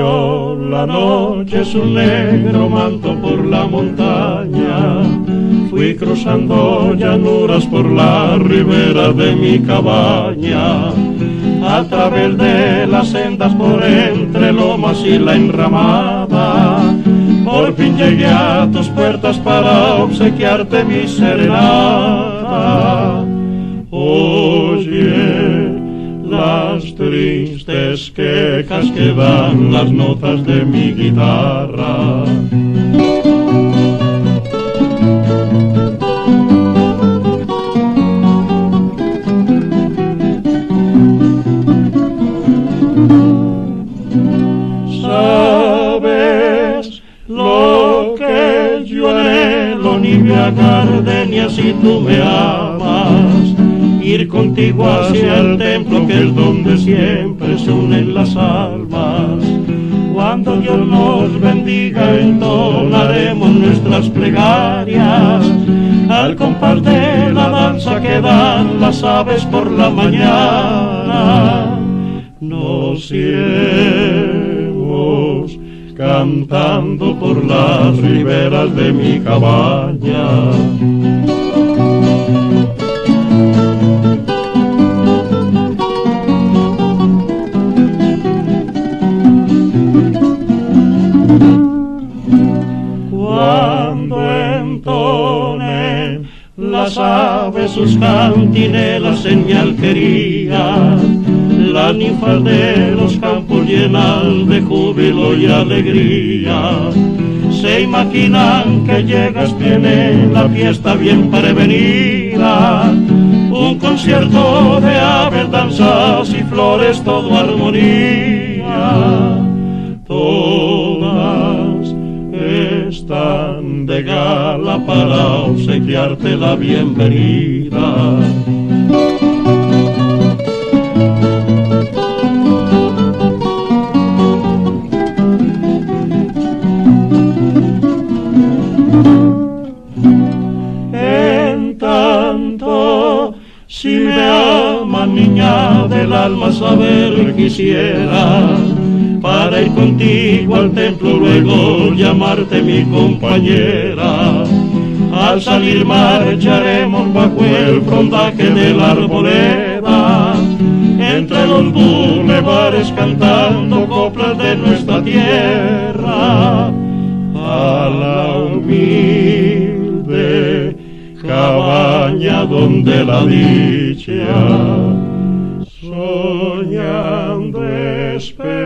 La noche su negro manto por la montaña. Fui cruzando llanuras por la ribera de mi cabaña. A través de las sendas por entre lomas y la enramada. Por fin llegué a tus puertas para obsequiarte mi serenata. Quejas que dan las notas de mi guitarra. Sabes lo que yo anhelo, ni me gardenia, si tú me amas ir contigo hacia el templo que es donde siempre unen las almas. Cuando Dios nos bendiga entonaremos nuestras plegarias al compás la danza que dan las aves por la mañana. Nos iremos cantando por las riberas de mi cabaña. Las aves sus cantinelas en mi alquería. Las ninfas de los campos llenas de júbilo y alegría. Se imaginan que llegas, tiene la fiesta bien prevenida. Un concierto de aves, danzas y flores, todo armonía. Están de gala para obsequiarte la bienvenida. En tanto, si me ama niña del alma, saber quisiera para ir contigo al templo luego llamarte mi compañera. Al salir marcharemos bajo el frondaje de la arboleda, entre los bulevares cantando coplas de nuestra tierra. A la humilde cabaña donde la dicha soñando espera.